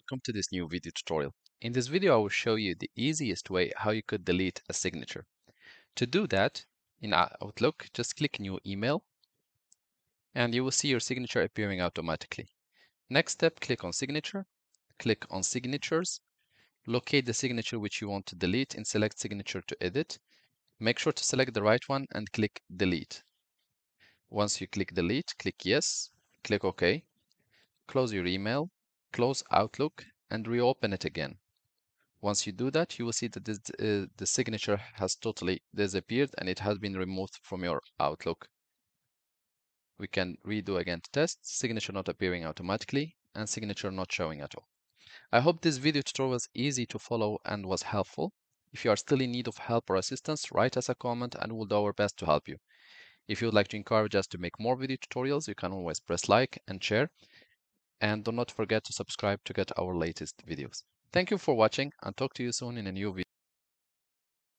welcome to this new video tutorial. In this video I will show you the easiest way how you could delete a signature. To do that, in Outlook, just click New Email and you will see your signature appearing automatically. Next step, click on Signature, click on Signatures, locate the signature which you want to delete and select Signature to edit. Make sure to select the right one and click Delete. Once you click Delete, click Yes, click OK, close your email, close Outlook and reopen it again. Once you do that, you will see that this, uh, the signature has totally disappeared and it has been removed from your Outlook. We can redo again to test, signature not appearing automatically and signature not showing at all. I hope this video tutorial was easy to follow and was helpful. If you are still in need of help or assistance, write us a comment and we'll do our best to help you. If you would like to encourage us to make more video tutorials, you can always press like and share. And do not forget to subscribe to get our latest videos. Thank you for watching and talk to you soon in a new video.